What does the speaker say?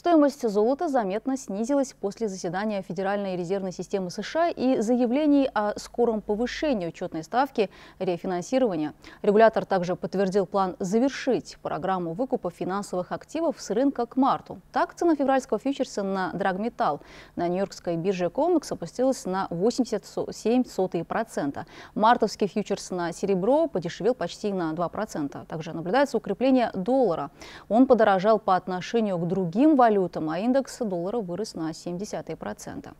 Стоимость золота заметно снизилась после заседания Федеральной резервной системы США и заявлений о скором повышении учетной ставки рефинансирования. Регулятор также подтвердил план завершить программу выкупа финансовых активов с рынка к марту. Так, цена февральского фьючерса на драгметалл на Нью-Йоркской бирже Комекс опустилась на 87%. Мартовский фьючерс на серебро подешевел почти на 2%. Также наблюдается укрепление доллара. Он подорожал по отношению к другим валютам, а индекс доллара вырос на 0,7%.